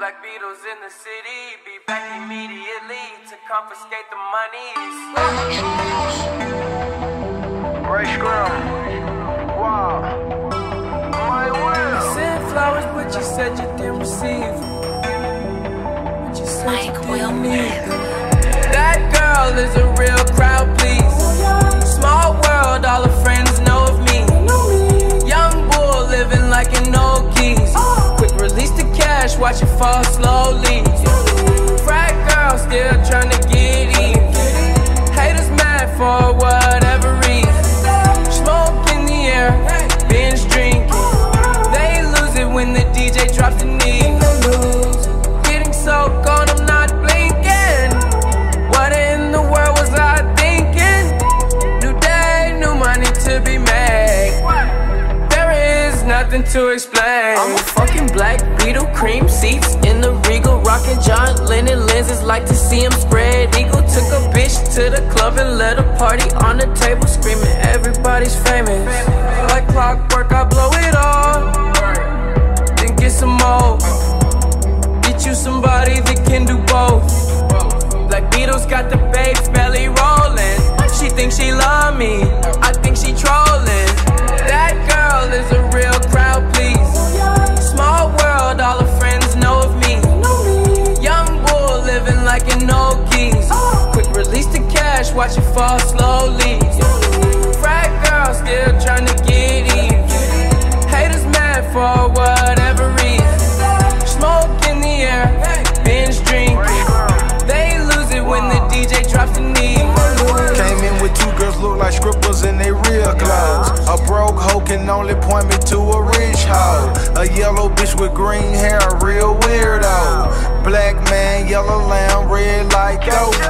Beatles in the city. Be back immediately to confiscate the monies. Rae Sremmurd. Wow. My will. Sent flowers, but you said you didn't receive. But you said Mike you Will didn't need That girl is a real crowd, please. Watch fall slowly. Frat girl still trying to get even. Haters mad for whatever reason. Smoke in the air, binge drinking. They lose it when the DJ drops the knee. Getting so gone, I'm not blinking. What in the world was I thinking? New day, new money to be made. There is nothing to explain. Black Beatle, cream seats in the regal, rocking John Lennon lenses. Like to see him spread eagle. Took a bitch to the club and let a party on the table, screaming everybody's famous. Like clockwork, I blow it all, then get some more. Get you somebody that can do both. Black Beatles got the fall slowly. Frat girl still trying to get even. Haters mad for whatever reason. Smoke in the air, binge drinking. They lose it when the DJ drops the knee. Came in with two girls look like scribbles in they real clothes. A broke hoe can only point me to a rich hoe. A yellow bitch with green hair, a real weirdo. Black man, yellow lamb, red like dope.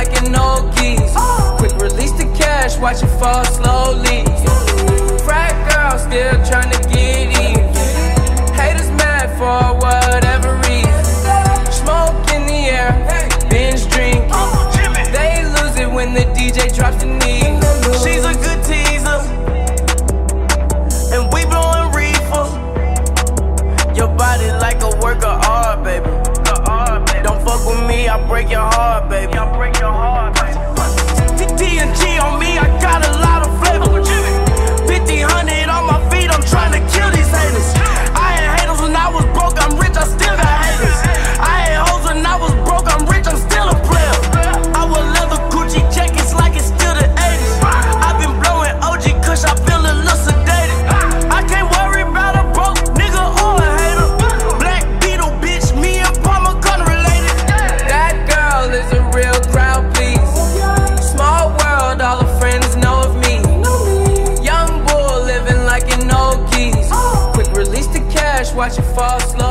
like an old keys. Quick release the cash, watch it fall slowly. Frat girl still trying to get even. Haters mad for whatever reason. Smoke in the air, binge drinking. They lose it when the DJ drops the knee. She's a good teaser, and we blowing reefer. Your body like a work of oh, art, baby. Don't fuck with me, I break your heart your heart. watch you fall slow.